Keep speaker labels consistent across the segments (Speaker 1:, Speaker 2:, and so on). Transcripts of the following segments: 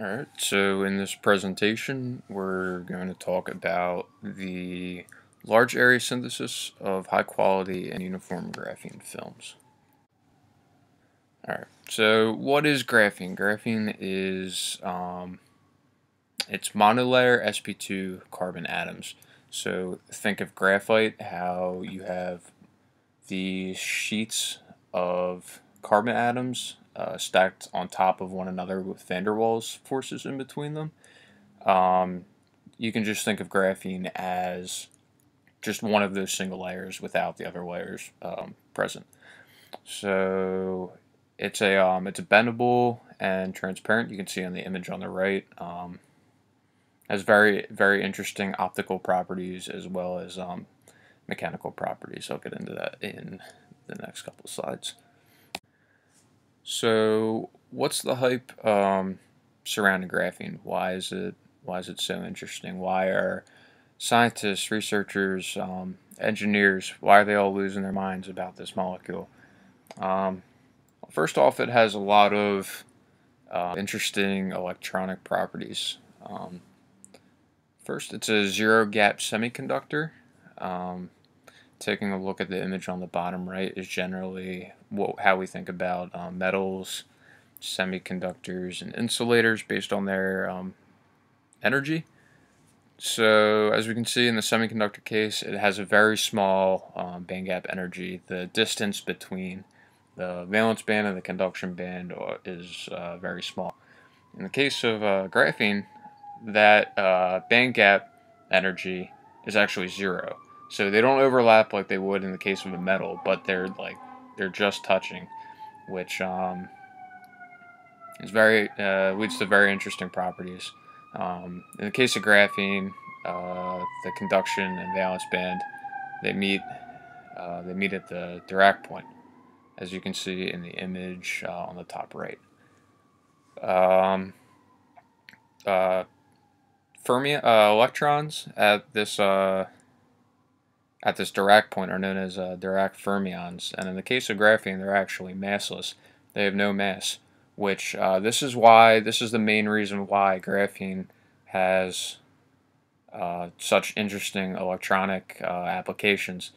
Speaker 1: Alright, so in this presentation we're going to talk about the large area synthesis of high quality and uniform graphene films. Alright, so what is graphene? Graphene is um, it's monolayer sp2 carbon atoms. So think of graphite, how you have these sheets of carbon atoms uh, stacked on top of one another with van der Waals forces in between them. Um, you can just think of graphene as just one of those single layers without the other layers um, present. So it's a um, it's a bendable and transparent. You can see on the image on the right. Um, has very very interesting optical properties as well as um, mechanical properties. I'll get into that in the next couple slides. So, what's the hype um, surrounding graphene? Why is it why is it so interesting? Why are scientists, researchers, um, engineers, why are they all losing their minds about this molecule? Um, first off, it has a lot of uh, interesting electronic properties. Um, first, it's a zero gap semiconductor. Taking a look at the image on the bottom right is generally what, how we think about um, metals, semiconductors, and insulators based on their um, energy. So as we can see in the semiconductor case, it has a very small um, band gap energy. The distance between the valence band and the conduction band uh, is uh, very small. In the case of uh, graphene, that uh, band gap energy is actually zero. So they don't overlap like they would in the case of a metal, but they're like they're just touching, which um, is very uh, leads to very interesting properties. Um, in the case of graphene, uh, the conduction and valence band they meet uh, they meet at the Dirac point, as you can see in the image uh, on the top right. Um, uh, fermi uh, electrons at this at this Dirac point are known as uh, Dirac fermions, and in the case of graphene, they're actually massless. They have no mass, which uh, this is why this is the main reason why graphene has uh, such interesting electronic uh, applications.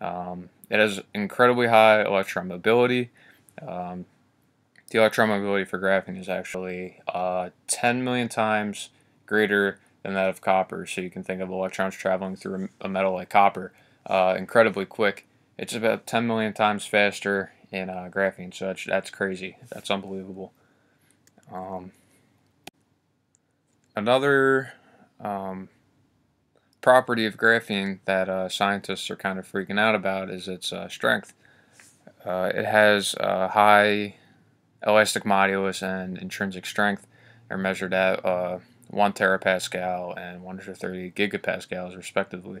Speaker 1: Um, it has incredibly high electron mobility. Um, the electron mobility for graphene is actually uh, 10 million times greater than that of copper. So you can think of electrons traveling through a metal like copper uh, incredibly quick. It's about 10 million times faster in uh, graphene, so that's, crazy. That's unbelievable. Um, another um, property of graphene that uh, scientists are kind of freaking out about is its uh, strength. Uh, it has high elastic modulus and intrinsic strength. They're measured at uh, 1 terapascal and 130 gigapascals respectively.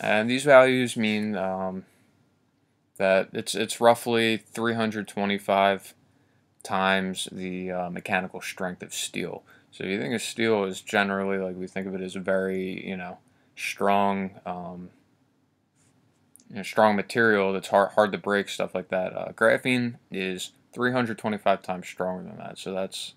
Speaker 1: And these values mean um, that it's, it's roughly 325 times the uh, mechanical strength of steel. So you think of steel as generally like we think of it as a very you know strong um, you know, strong material that's hard hard to break stuff like that. Uh, graphene is 325 times stronger than that. So that's